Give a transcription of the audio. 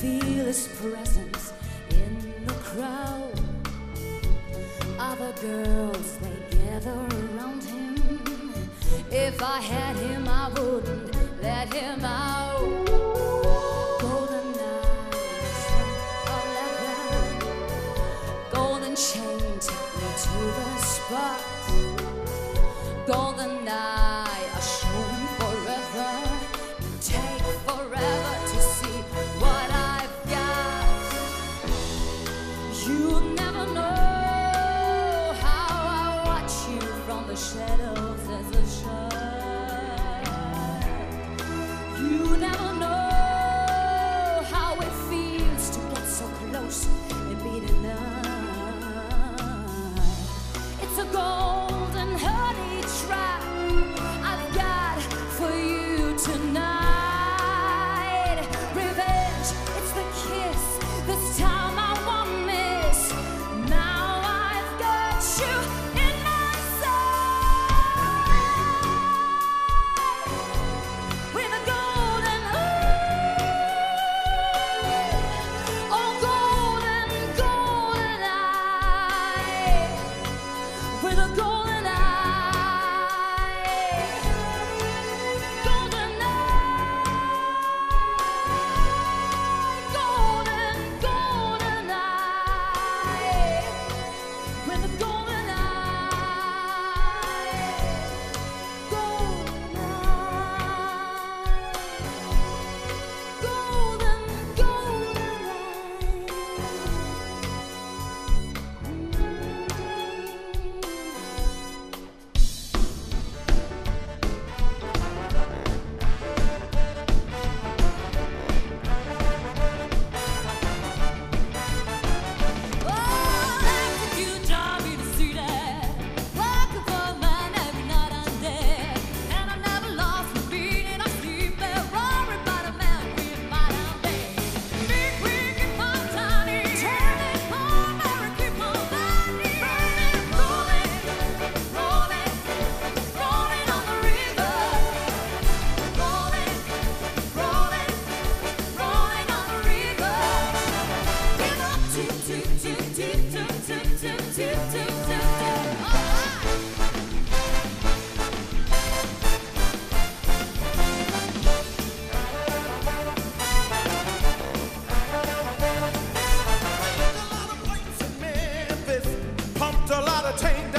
feel his presence in the crowd. Other girls, they gather around him. If I had him, I wouldn't let him out. Golden eyes a leather, golden chains me to the spot. Golden take